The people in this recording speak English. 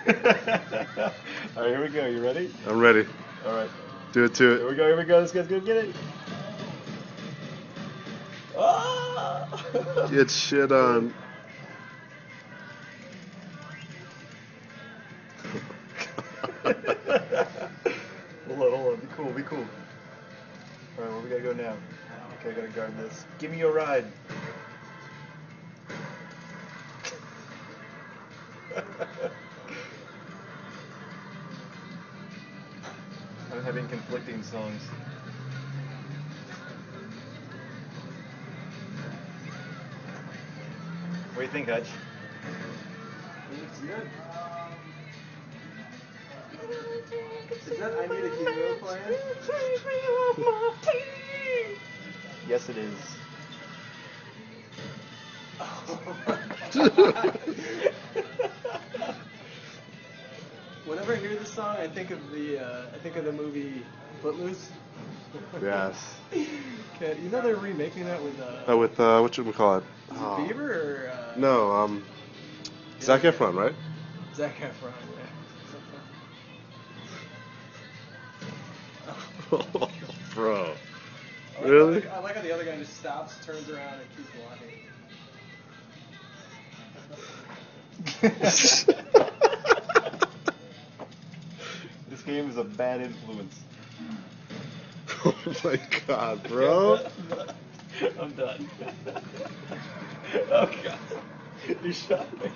All right, here we go. You ready? I'm ready. All right. Do it to Here we go. Here we go. This guy's gonna get it. Ah! Get shit on. hold on, hold on. Be cool. Be cool. All right, where we gotta go now? Okay, I gotta guard this. Give me your ride. I'm having conflicting songs. What do you think, Hutch? Looks good. Is that I Need a Hero playing? Yes, it is. Whenever I hear this song, I think of the uh, I think of the movie Footloose. Yes. You know they're remaking that with uh, Uh, with uh, what should we call it Oh. Bieber or uh, No, um, Zac Efron, right? Zac Efron. Bro. Yeah. I like Really? how I like how the other guy just stops, turns around, and keeps walking. This game is a bad influence. oh my god, bro. I'm done. oh god. You shot me.